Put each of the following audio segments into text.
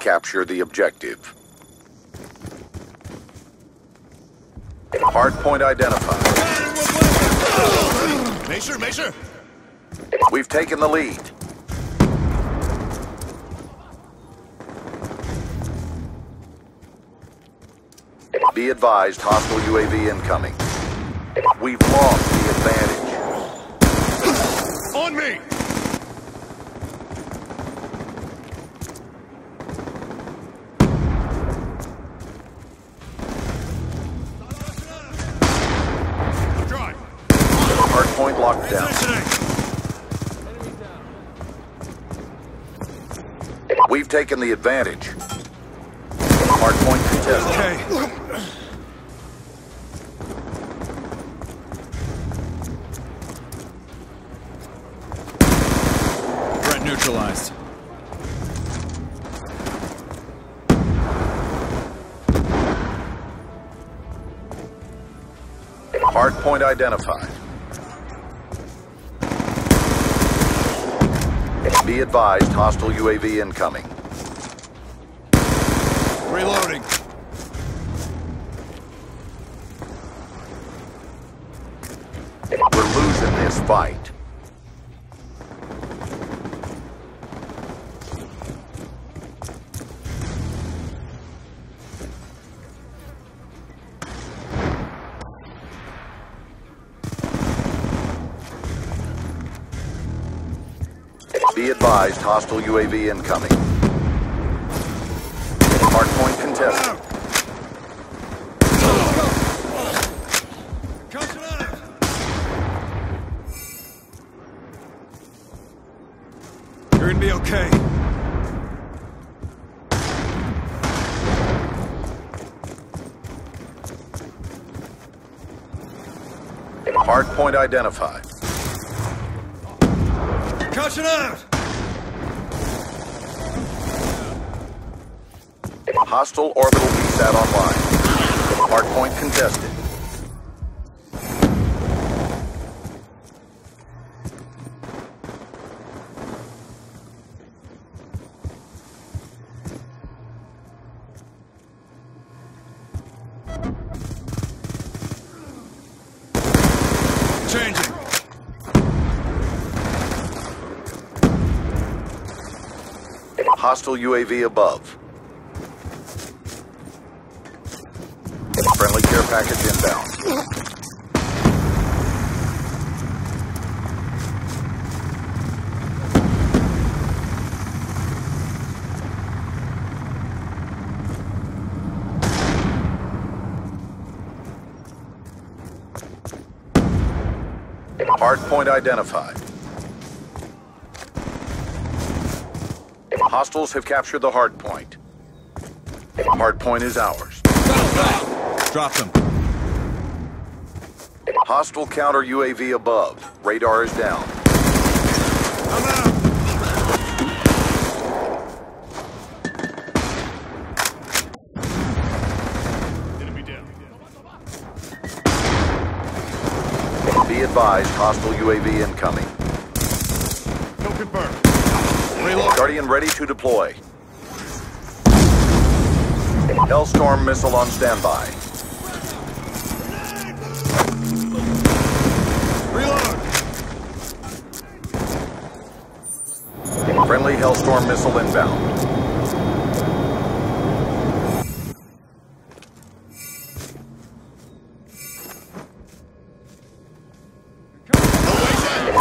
Capture the objective. Hardpoint identified. Mason, Mason! We've taken the lead. Be advised, hostile UAV incoming. We've lost the advantage. On me! Hardpoint locked down. We've taken the advantage. Hardpoint contested. Okay. Threat neutralized. Hardpoint identified. Be advised, hostile UAV incoming. Reloading. We're losing this fight. Advised, hostile UAV incoming. Hardpoint contested. You're gonna be okay. Hardpoint identified. Caution out! Hostile orbital VSAT online. Hardpoint contested. Changing. Hostile UAV above. Friendly care package inbound. Hardpoint identified. Hostiles have captured the hardpoint. Hardpoint is ours. Drop them. Hostile counter UAV above. Radar is down. Enemy down. Be advised, hostile UAV incoming. No confirmed. Reload. Guardian ready to deploy. Hellstorm missile on standby. Friendly Hellstorm missile inbound.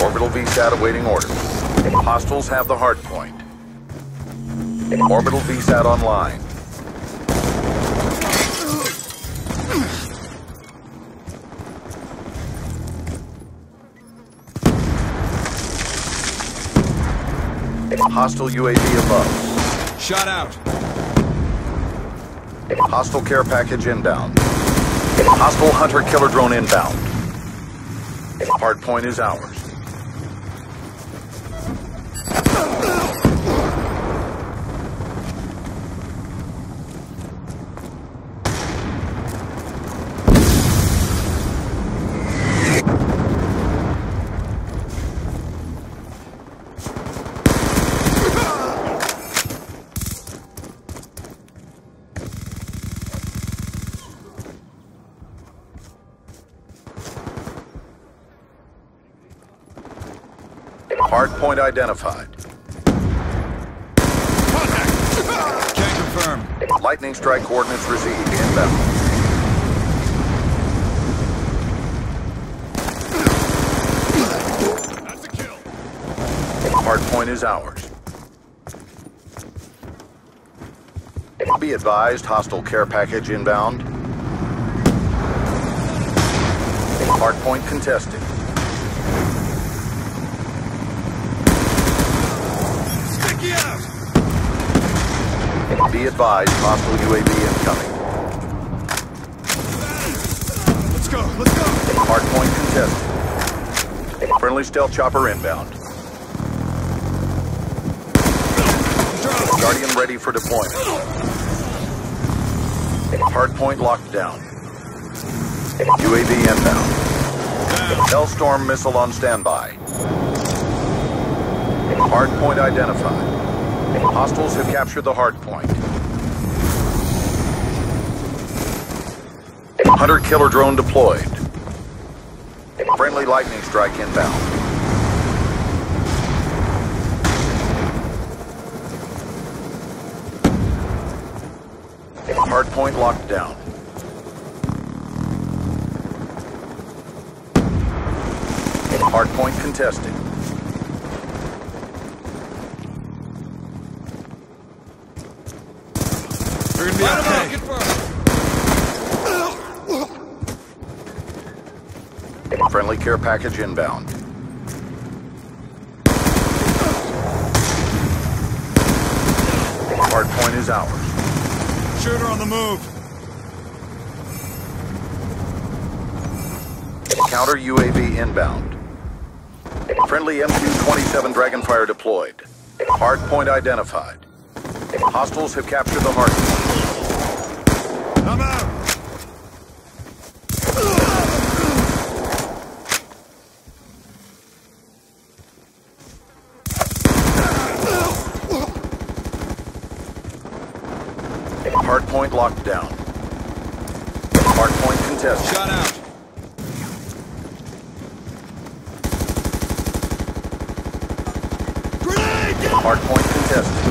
Orbital VSAT awaiting orders. Hostiles have the hard point. Orbital VSAT online. Hostile UAV above. Shot out. Hostile care package inbound. Hostile hunter killer drone inbound. Hardpoint is ours. Hard point identified. Contact! Can confirm. Lightning strike coordinates received. Inbound. That's a kill. Hard point is ours. Be advised, hostile care package inbound. Hard point contested. Sticky out! Be advised, hostile UAV incoming. Let's go, let's go! Hard point contested. Friendly stealth chopper inbound. Guardian ready for deployment. Hard point locked down. UAV inbound. Hellstorm missile on standby. Hard point identified. Hostiles have captured the hard point. Hunter killer drone deployed. Friendly lightning strike inbound. Hard point locked down. Hard point contested. We're gonna be okay. Friendly care package inbound. Hard point is ours. Shooter on the move. Counter UAV inbound. Friendly MQ-27 Dragonfire deployed. Hard point identified. Hostiles have captured the hard point. I'm out! Locked down. Hard point contested. Shot out! Grenade! Hard point contested.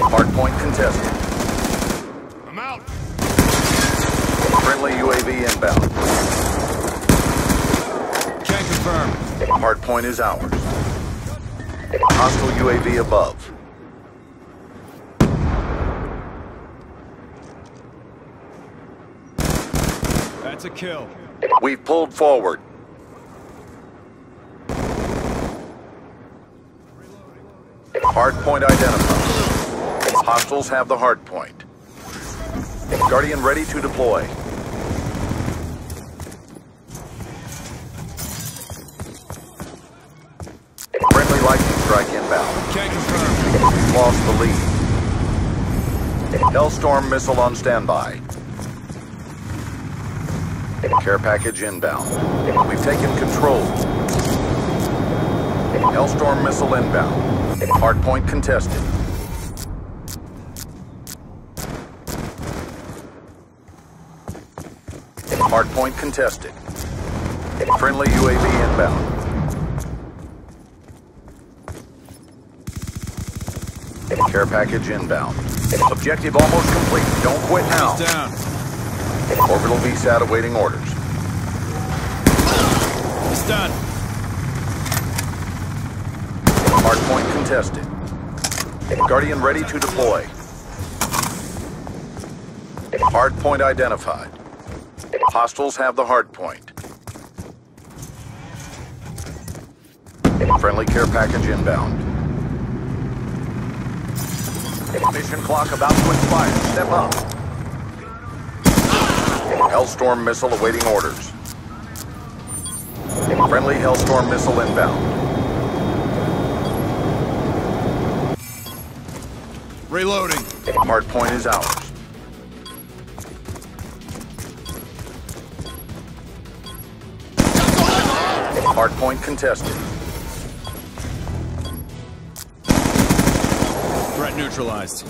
Hard point contested. I'm out. Friendly UAV inbound. Can't confirm. Hard point is ours. Hostile UAV above. That's a kill. We've pulled forward. Hard point identified. Hostiles have the hard point. Guardian ready to deploy. Friendly lightning strike inbound. Can confirm. We've lost the lead. Hellstorm missile on standby. Care package inbound. We've taken control. Hellstorm missile inbound. Hardpoint contested. Hardpoint contested. Friendly UAV inbound. Care package inbound. Objective almost complete. Don't quit now. Down. Orbital VSAT awaiting orders. It's done. Hardpoint contested. Guardian ready to deploy. Hardpoint identified. Hostiles have the hardpoint. Friendly care package inbound. Mission clock about to expire. Step up. Hellstorm missile awaiting orders. Friendly Hellstorm missile inbound. Reloading. Hardpoint is out. ours. Hardpoint contested. Threat neutralized.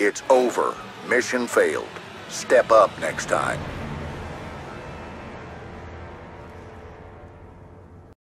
It's over. Mission failed. Step up next time.